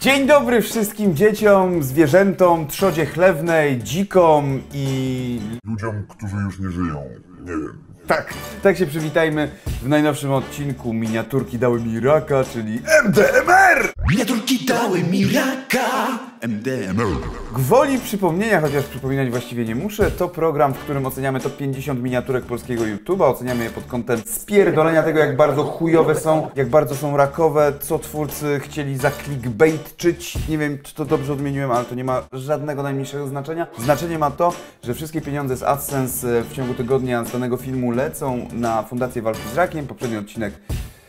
Dzień dobry wszystkim dzieciom, zwierzętom, trzodzie chlewnej, dzikom i... ludziom, którzy już nie żyją. Nie wiem. Tak, tak się przywitajmy w najnowszym odcinku Miniaturki dały mi raka, czyli MDMR! Miniaturki dały mi raka MDMR Gwoli przypomnienia, chociaż przypominać właściwie nie muszę, to program, w którym oceniamy top 50 miniaturek polskiego YouTube'a. Oceniamy je pod kątem spierdolenia tego, jak bardzo chujowe są, jak bardzo są rakowe, co twórcy chcieli za clickbaitczyć. Nie wiem, czy to dobrze odmieniłem, ale to nie ma żadnego najmniejszego znaczenia. Znaczenie ma to, że wszystkie pieniądze z AdSense e, w ciągu tygodnia z danego filmu lecą na Fundację Walki z Rakiem. Poprzedni odcinek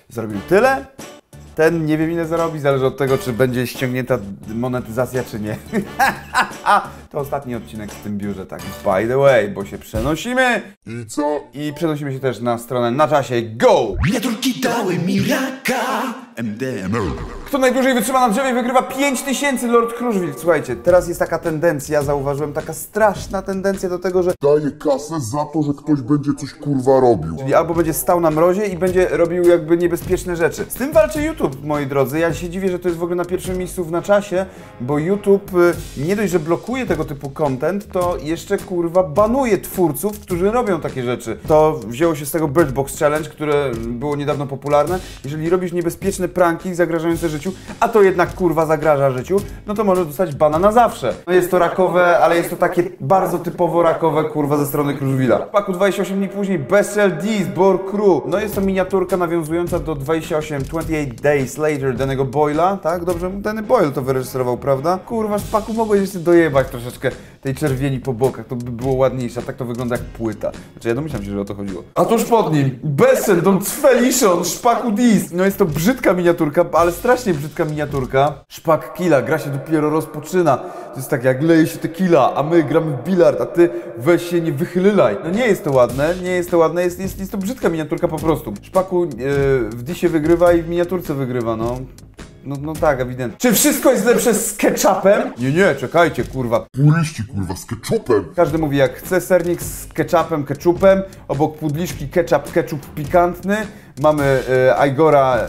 zarobił tyle. Ten nie wiem ile zarobi, zależy od tego, czy będzie ściągnięta monetyzacja, czy nie. to ostatni odcinek w tym biurze, tak. By the way, bo się przenosimy I co? i przenosimy się też na stronę na czasie GO! Miniaturki dały mi raka Kto najdłużej wytrzyma na drzewie wygrywa 5000 Lord Kruszwil. Słuchajcie, teraz jest taka tendencja, zauważyłem, taka straszna tendencja do tego, że Daję kasę za to, że ktoś będzie coś kurwa robił. albo będzie stał na mrozie i będzie robił jakby niebezpieczne rzeczy. Z tym walczy YouTube, moi drodzy. Ja się dziwię, że to jest w ogóle na pierwszym miejscu w na czasie, bo YouTube y, nie dość, że blokuje tego typu content, to jeszcze kurwa banuje twórców, którzy robią takie rzeczy. To wzięło się z tego Bird Box Challenge, które było niedawno popularne. Jeżeli robisz niebezpieczne pranki zagrażające życiu, a to jednak kurwa zagraża życiu, no to może dostać bana na zawsze. No jest to rakowe, ale jest to takie bardzo typowo rakowe kurwa ze strony Kruszwila. W paku 28 dni później Bestial Deeds, Bor Crew. No jest to miniaturka nawiązująca do 28, 28 Days Later danego Boyla, tak? Dobrze, Danny Boyle to wyreżyserował, prawda? Kurwa, w paku mogłeś jeszcze dojebać troszeczkę tej czerwieni po bokach, to by było ładniejsze, a tak to wygląda jak płyta. Znaczy ja domyślam się, że o to chodziło. A tuż pod nim Besen, Don Cweliszon, Szpaku Dis. No jest to brzydka miniaturka, ale strasznie brzydka miniaturka. Szpak Killa, gra się dopiero rozpoczyna. To jest tak jak leje się tequila, a my gramy w bilard, a ty weź się nie wychylylaj. No nie jest to ładne, nie jest to ładne, jest, jest, jest to brzydka miniaturka po prostu. Szpaku e, w disie wygrywa i w miniaturce wygrywa, no. No, no tak, ewidentnie. Czy wszystko jest lepsze z ketchupem? Nie, nie, czekajcie, kurwa. Puryści kurwa z ketchupem. Każdy mówi jak chce sernik z ketchupem, ketchupem, obok pudliszki ketchup, ketchup pikantny. Mamy e, Aigora, e,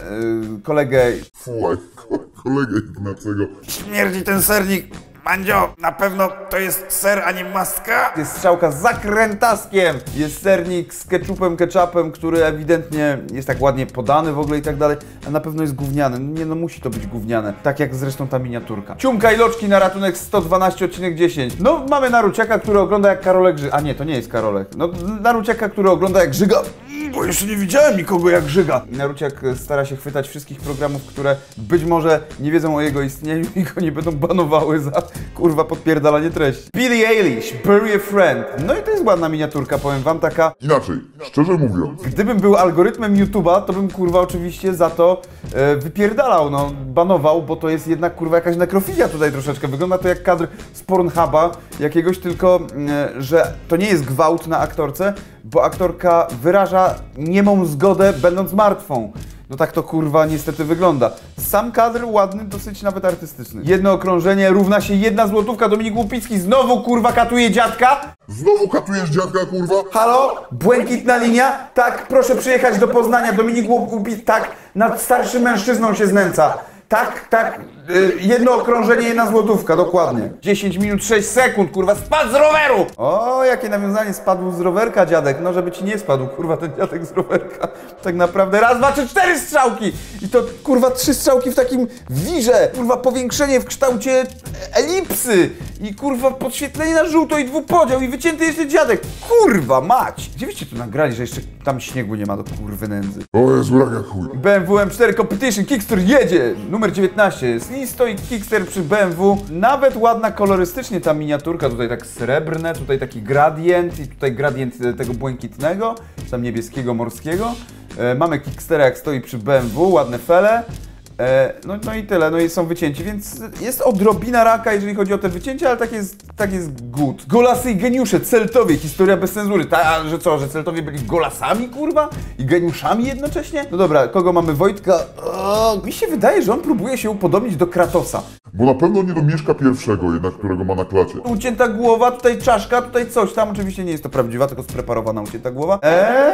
kolegę. Fuj, ko- kolegę Ignacego. Śmierdzi ten sernik. Mandzio, na pewno to jest ser, a nie maska? Jest strzałka z zakrętaskiem. Jest sernik z ketchupem, ketchupem, który ewidentnie jest tak ładnie podany w ogóle i tak dalej, a na pewno jest gówniany. Nie no, musi to być gówniane. Tak jak zresztą ta miniaturka. Ciumka i loczki na ratunek 112, odcinek 10. No, mamy Naruciaka, który ogląda jak Karolek Ży... A nie, to nie jest Karolek. No, Naruciaka, który ogląda jak Żyga... Bo jeszcze nie widziałem nikogo jak Żyga. Naruciak e, stara się chwytać wszystkich programów, które być może nie wiedzą o jego istnieniu i go nie będą banowały za kurwa podpierdalanie treści. Billie Eilish, Bury a Friend. No i to jest ładna miniaturka, powiem wam, taka Inaczej, szczerze mówiąc, Gdybym był algorytmem YouTube'a, to bym kurwa oczywiście za to wypierdalał, no, banował, bo to jest jednak kurwa jakaś nekrofilia tutaj troszeczkę. Wygląda to jak kadr z Pornhuba jakiegoś, tylko e, że to nie jest gwałt na aktorce, bo aktorka wyraża niemą zgodę, będąc martwą. No tak to kurwa niestety wygląda. Sam kadr ładny, dosyć nawet artystyczny. Jedno okrążenie równa się jedna złotówka. Dominik Łupicki znowu kurwa katuje dziadka. znowu katujesz dziadka kurwa? Halo? Błękitna linia? Tak, proszę przyjechać do Poznania. Dominik Łupi, tak, nad starszym mężczyzną się znęca. Tak, tak, y, jedno okrążenie, jedna złotówka, dokładnie. 10 minut 6 sekund, kurwa, spadł z roweru! O, jakie nawiązanie, spadł z rowerka dziadek. No, żeby ci nie spadł, kurwa, ten dziadek z rowerka. Tak naprawdę raz, dwa, trzy, cztery strzałki! I to, kurwa, trzy strzałki w takim wirze. Kurwa, powiększenie w kształcie elipsy. I, kurwa, podświetlenie na żółto i dwupodział i wycięty jeszcze dziadek. Kurwa, mać! Gdzie byście tu nagrali, że jeszcze tam śniegu nie ma do kurwy nędzy? O Jezu, raka chuj. BMW M4 Competition Kickster jedzie! Numer 19. Slisto i Kickster przy BMW. Nawet ładna kolorystycznie ta miniaturka. Tutaj tak srebrne, tutaj taki gradient i tutaj gradient e, tego błękitnego, tam niebieskiego, morskiego. E, mamy Kickstera jak stoi przy BMW, ładne fele. E, no, no i tyle, no i są wycięci, więc jest odrobina raka, jeżeli chodzi o te wycięcia, ale tak jest, tak jest good. Golasy i geniusze, Celtowie, historia bez cenzury. Ta, że co, że Celtowie byli golasami, kurwa? I geniuszami jednocześnie? No dobra, kogo mamy? Wojtka? O, mi się wydaje, że on próbuje się upodobnić do Kratosa. Bo na pewno nie do Mieszka pierwszego jednak, którego ma na klacie. Ucięta głowa, tutaj czaszka, tutaj coś tam. Oczywiście nie jest to prawdziwa, tylko spreparowana ucięta głowa. Eee,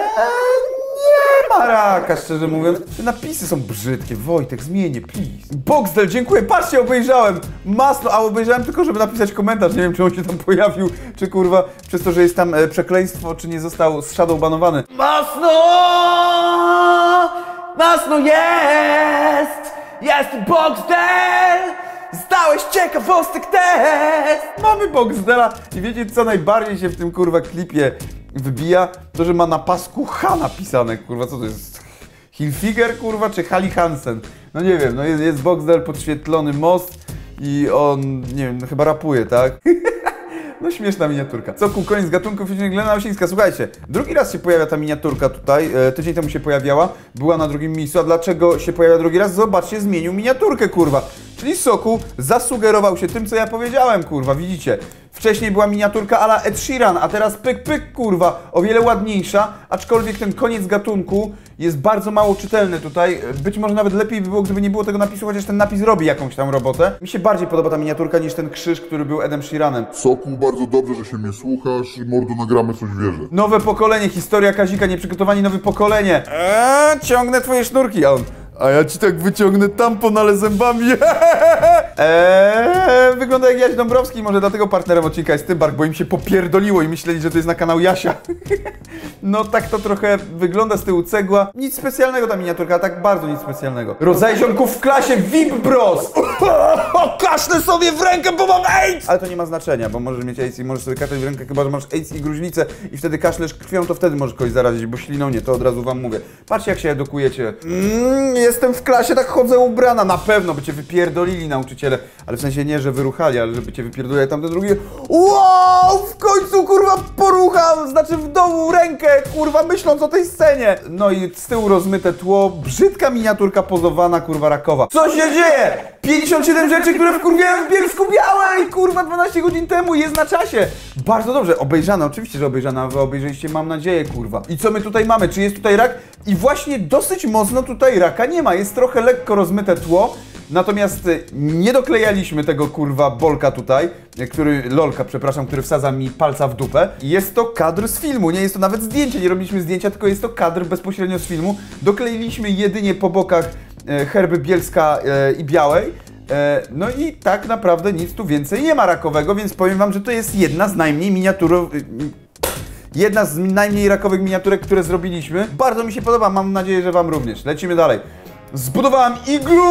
ma raka, szczerze mówiąc. Te napisy są brzydkie. Wojtek, zmienię, please. Boxdel, dziękuję, patrzcie, obejrzałem. Masno, a obejrzałem tylko, żeby napisać komentarz. Nie wiem, czy on się tam pojawił, czy kurwa, przez to, że jest tam e, przekleństwo, czy nie został z Shadow banowany. Masno! Masno jest! Jest Boxdel! Zdałeś ciekawostek test! Mamy Boxdela i wiecie co najbardziej się w tym kurwa klipie wybija? To, że ma na pasku H napisane, kurwa, co to jest? Hilfiger, kurwa, czy Hali Hansen? No nie wiem, no jest, jest Boxdel, podświetlony most i on, nie wiem, no chyba rapuje, tak? No śmieszna miniaturka. Co ku koniec gatunku filmu Glena Osińska. Słuchajcie, drugi raz się pojawia ta miniaturka tutaj. E, tydzień temu się pojawiała, była na drugim miejscu. A dlaczego się pojawia drugi raz? Zobaczcie, zmienił miniaturkę, kurwa. Czyli Soku zasugerował się tym, co ja powiedziałem, kurwa, widzicie? Wcześniej była miniaturka ala Ed Sheeran, a teraz pyk, pyk, kurwa, o wiele ładniejsza, aczkolwiek ten koniec gatunku jest bardzo mało czytelny tutaj. Być może nawet lepiej by było, gdyby nie było tego napisu, chociaż ten napis robi jakąś tam robotę. Mi się bardziej podoba ta miniaturka niż ten krzyż, który był Edem Sheeranem. Soku, bardzo dobrze, że się mnie słuchasz. Mordo, nagramy coś wierzę. Nowe pokolenie, historia Kazika, nieprzygotowani nowe pokolenie. Eee, ciągnę twoje sznurki, a on. A ja ci tak wyciągnę tampon, ale zębami. Eee, wygląda jak Jaś Dąbrowski, może dlatego partnerem odcinka jest Tymbark, bo im się popierdoliło i myśleli, że to jest na kanał Jasia. No tak to trochę wygląda z tyłu cegła. Nic specjalnego ta miniaturka, tak bardzo nic specjalnego. Rodzaj ziomków w klasie VIP Bros! Kaszlę sobie w rękę, bo mam AIDS! Ale to nie ma znaczenia, bo możesz mieć AIDS i możesz sobie kaszleć w rękę, chyba że masz AIDS i gruźlicę i wtedy kaszlesz krwią, to wtedy możesz kogoś zarazić, bo śliną nie, to od razu wam mówię. Patrzcie jak się edukujecie. Mm, jestem w klasie, tak chodzę ubrana. Na pewno by cię wypierdolili nauczyciele, ale w sensie nie, że wyruchali, ale żeby cię wypierdolili tamten drugi. Wow, w końcu kurwa porucham, znaczy w domu rękę, kurwa myśląc o tej scenie. No i z tyłu rozmyte tło, brzydka miniaturka pozowana, kurwa rakowa. Co się dzieje? 57 rzeczy, które wkurwiałem w Bielsku Białej, kurwa 12 godzin temu, jest na czasie. Bardzo dobrze, obejrzane, oczywiście, że obejrzane, a wy obejrzeliście, mam nadzieję, kurwa. I co my tutaj mamy? Czy jest tutaj rak? I właśnie dosyć mocno tutaj raka nie ma, jest trochę lekko rozmyte tło, Natomiast y, nie doklejaliśmy tego kurwa bolka tutaj, y, który, lolka, przepraszam, który wsadza mi palca w dupę. Jest to kadr z filmu, nie jest to nawet zdjęcie, nie robiliśmy zdjęcia, tylko jest to kadr bezpośrednio z filmu. Dokleiliśmy jedynie po bokach e, herby Bielska i Białej. No i tak naprawdę nic tu więcej nie ma rakowego, więc powiem wam, że to jest jedna z najmniej miniaturów... y, Jedna z najmniej rakowych miniaturek, które zrobiliśmy. Bardzo mi się podoba, mam nadzieję, że Wam również. Lecimy dalej. Zbudowałam iglu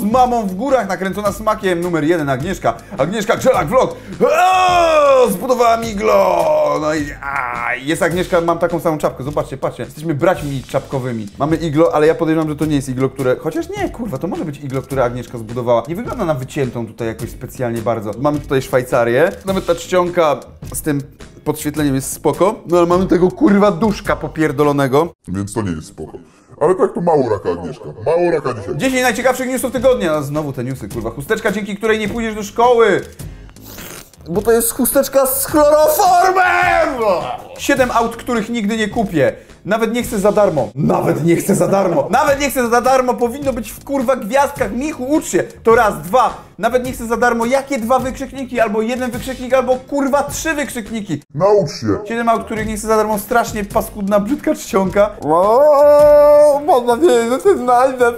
z mamą w górach, nakręcona smakiem numer jeden Agnieszka. Agnieszka Grzelak Vlog. Eee, Zbudowałam iglo. No i a, jest Agnieszka, mam taką samą czapkę. Zobaczcie, patrzcie. Jesteśmy braćmi czapkowymi. Mamy iglo, ale ja podejrzewam, że to nie jest iglo, które... Chociaż nie, kurwa, to może być iglo, które Agnieszka zbudowała. Nie wygląda na wyciętą tutaj jakoś specjalnie bardzo. Mamy tutaj Szwajcarię. Nawet ta czcionka z tym podświetleniem jest spoko. No ale mamy tego kurwa duszka popierdolonego. Więc to nie jest spoko. Ale tak to mało raka, Agnieszka. Mało raka dzisiaj. 10 najciekawszych newsów tygodnia. Znowu te newsy, kurwa. Chusteczka, dzięki której nie pójdziesz do szkoły. Bo to jest chusteczka z chloroformem! Siedem aut, których nigdy nie kupię. Nawet nie chcę za darmo. Nawet nie chcę za darmo. Nawet nie chcę za darmo. Powinno być w kurwa gwiazdkach. Michu, ucz się. To raz, dwa. Nawet nie chcę za darmo. Jakie dwa wykrzykniki? Albo jeden wykrzyknik, albo kurwa trzy wykrzykniki. Naucz się. Siedem aut, których nie chcę za darmo. Strasznie paskudna, brzydka czcionka. Mam nadzieję, że się znajdę.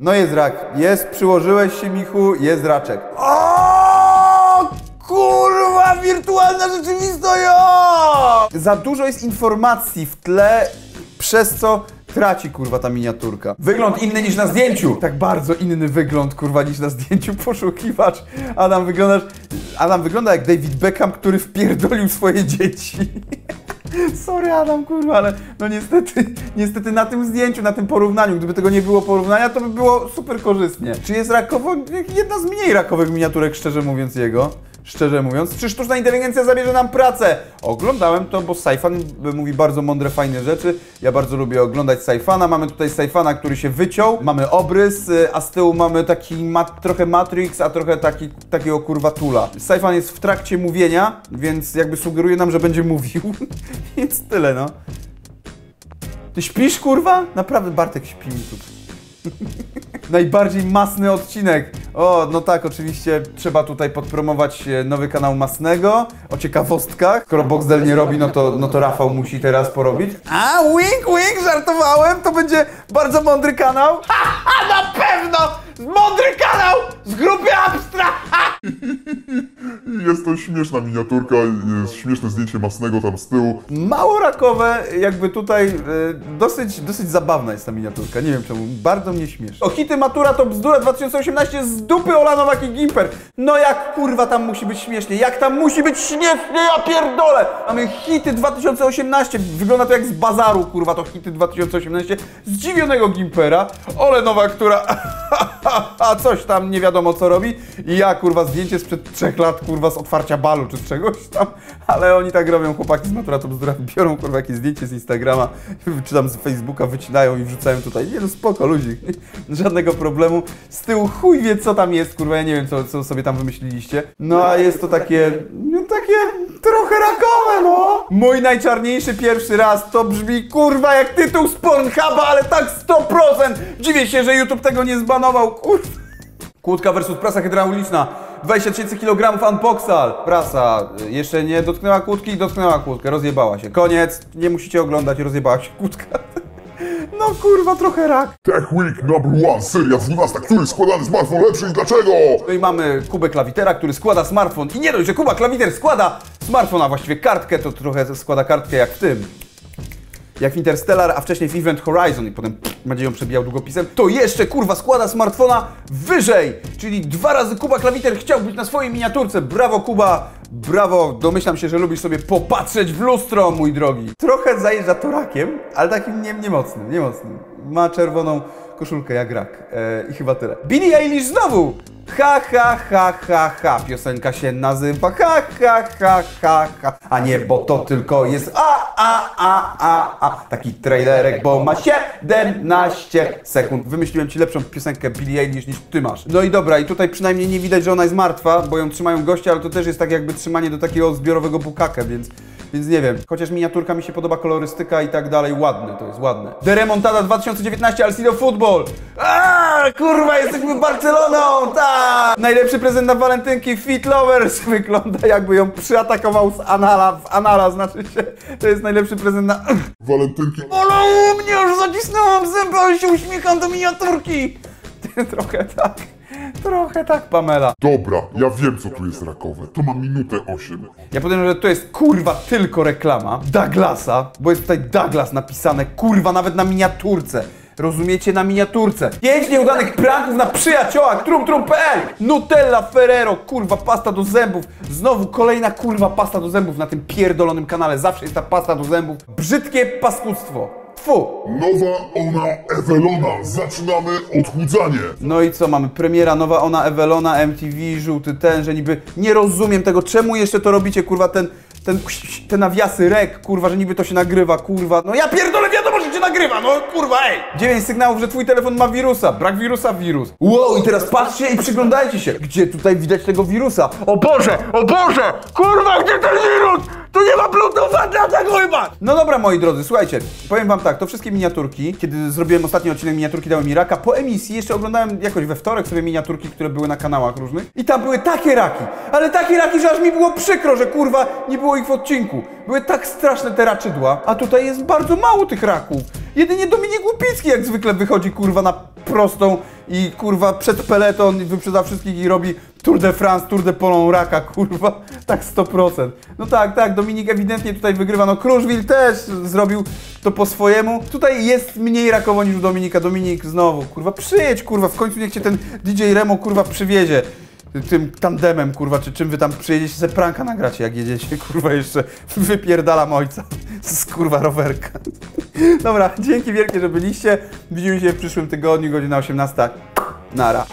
No jest rak. Jest, przyłożyłeś się, Michu. Jest raczek. O, kurwa, wirtualna rzeczywistość! Za dużo jest informacji w tle, przez co traci, kurwa, ta miniaturka. Wygląd inny niż na zdjęciu. Tak bardzo inny wygląd, kurwa, niż na zdjęciu. Poszukiwacz. Adam, wyglądasz... Adam wygląda jak David Beckham, który wpierdolił swoje dzieci. Sorry Adam, kurwa, ale no niestety, niestety na tym zdjęciu, na tym porównaniu, gdyby tego nie było porównania, to by było super korzystnie. Czy jest rakowo? Jedna z mniej rakowych miniaturek, szczerze mówiąc, jego. Szczerze mówiąc, czy sztuczna inteligencja zabierze nam pracę? Oglądałem to, bo Saifan mówi bardzo mądre, fajne rzeczy. Ja bardzo lubię oglądać Saifana. Mamy tutaj Saifana, który się wyciął. Mamy obrys, y, a z tyłu mamy taki mat, trochę Matrix, a trochę taki, takiego kurwa tula. Saifan jest w trakcie mówienia, więc jakby sugeruje nam, że będzie mówił. więc tyle, no. Ty śpisz, kurwa? Naprawdę, Bartek śpi mi tu. Najbardziej masny odcinek. O, no tak, oczywiście trzeba tutaj podpromować e, nowy kanał Masnego o ciekawostkach. Skoro Boxdel nie robi, no to, no to Rafał musi teraz porobić. A, wink, wink, żartowałem, to będzie bardzo mądry kanał. Ha, ha, na pewno! Mądry kanał z grupy Abstra! Jest to śmieszna miniaturka, jest śmieszne zdjęcie masnego tam z tyłu. Mało rakowe, jakby tutaj e, dosyć, dosyć zabawna jest ta miniaturka, nie wiem czemu, bardzo mnie śmieszy. O hity Matura to bzdura 2018 z dupy Ola Nowak i Gimper. No jak kurwa tam musi być śmiesznie, jak tam musi być śmiesznie, ja pierdolę! Mamy hity 2018, wygląda to jak z bazaru kurwa to hity 2018, zdziwionego Gimpera, Ole Nowak, która a coś tam nie wiadomo co robi. I ja kurwa zdjęcie sprzed trzech lat kurwa z otwarcia balu czy z czegoś tam, ale oni tak robią, chłopaki z Matura to bzdura, biorą kurwa jakieś zdjęcie z Instagrama, czy tam z Facebooka wycinają i wrzucają tutaj, nie no spoko ludzi, żadnego problemu, z tyłu chuj wie co tam jest, kurwa ja nie wiem co, co sobie tam wymyśliliście, no a jest to takie, no takie trochę rakowe no. Mój najczarniejszy pierwszy raz to brzmi kurwa jak tytuł z Pornhuba, ale tak 100%, dziwię się, że YouTube tego nie zbanował, kurwa. Kłódka versus prasa hydrauliczna. 20 tysięcy kg unboxal. Prasa y, jeszcze nie dotknęła kłódki i dotknęła kłódkę. Rozjebała się. Koniec. Nie musicie oglądać. Rozjebała się kłódka. No kurwa, trochę rak. Tech Week number one, seria 12, który składany smartfon lepszy i dlaczego? No i mamy Kubę Klawitera, który składa smartfon. I nie dość, że Kuba Klawiter składa smartfon, a właściwie kartkę, to trochę składa kartkę jak w tym. Jak w Interstellar, a wcześniej w Event Horizon i potem pff, będzie ją przebijał długopisem, to jeszcze kurwa składa smartfona wyżej! Czyli dwa razy Kuba Klawiter chciał być na swojej miniaturce. Brawo Kuba, brawo! Domyślam się, że lubisz sobie popatrzeć w lustro, mój drogi. Trochę zajeżdża torakiem, ale takim nie, nie mocnym, nie mocnym. Ma czerwoną koszulkę jak rak. E, I chyba tyle. Billie Eilish znowu! Ha, ha, ha, ha, ha. Piosenka się nazywa ha, ha, ha, ha, ha. A nie, bo to tylko jest a, a, a, a, a. Taki trailerek, bo ma 17 sekund. Wymyśliłem ci lepszą piosenkę Billie Eilish niż ty masz. No i dobra, i tutaj przynajmniej nie widać, że ona jest martwa, bo ją trzymają goście, ale to też jest tak jakby trzymanie do takiego zbiorowego bukaka, więc... Więc nie wiem, chociaż miniaturka mi się podoba, kolorystyka i tak dalej, ładne, to jest ładne. The Remontada 2019 Alcido Football! Aaa, kurwa, jesteśmy Barceloną, tak! Najlepszy prezent na walentynki, Fit Lovers, wygląda jakby ją przyatakował z anala, w anala znaczy się, to jest najlepszy prezent na... Walentynki. Bolą mnie, już zacisnęłam zęby, ale się uśmiecham do miniaturki! Trochę tak, trochę tak, Pamela. Dobra, ja wiem co tu jest rakowe. To ma minutę 8. Ja podejrzewam, że to jest kurwa tylko reklama Douglasa, bo jest tutaj Douglas napisane, kurwa, nawet na miniaturce. Rozumiecie? Na miniaturce. Pięć nieudanych pranków na przyjaciołach, trumtrum.pl Nutella, Ferrero, kurwa, pasta do zębów. Znowu kolejna kurwa pasta do zębów na tym pierdolonym kanale. Zawsze jest ta pasta do zębów. Brzydkie paskudztwo. Fu. Nowa ona Ewelona. Zaczynamy odchudzanie. No i co, mamy premiera, nowa ona Ewelona, MTV, żółty ten, że niby nie rozumiem tego, czemu jeszcze to robicie, kurwa, ten, ten, te nawiasy rek, kurwa, że niby to się nagrywa, kurwa. No ja pierdolę, wiadomo, się nagrywa, no kurwa, ej! Dziewięć sygnałów, że twój telefon ma wirusa, brak wirusa, wirus. Wow, i teraz patrzcie i przyglądajcie się, gdzie tutaj widać tego wirusa. O Boże, o Boże, kurwa, gdzie ten wirus? Tu nie ma Bluetootha, dlatego chyba! No dobra, moi drodzy, słuchajcie, powiem wam tak, to wszystkie miniaturki, kiedy zrobiłem ostatni odcinek miniaturki dały mi raka, po emisji jeszcze oglądałem jakoś we wtorek sobie miniaturki, które były na kanałach różnych i tam były takie raki, ale takie raki, że aż mi było przykro, że kurwa nie było ich w odcinku. Były tak straszne te raczydła, a tutaj jest bardzo mało tych raków. Jedynie Dominik Łupicki jak zwykle wychodzi kurwa na prostą i kurwa przed peleton wyprzedza wszystkich i robi Tour de France, Tour de Polon raka, kurwa, tak 100%. No tak, tak, Dominik ewidentnie tutaj wygrywa, no Kruszwil też zrobił to po swojemu. Tutaj jest mniej rakowo niż u Dominika, Dominik znowu, kurwa, przyjedź, kurwa, w końcu niech cię ten DJ Remo, kurwa, przywiezie tym tandemem, kurwa, czy czym wy tam przyjedziecie, se pranka nagracie, jak jedziecie, kurwa, jeszcze wypierdalam ojca z kurwa rowerka. Dobra, dzięki wielkie, że byliście. Widzimy się w przyszłym tygodniu, godzina 18. Nara.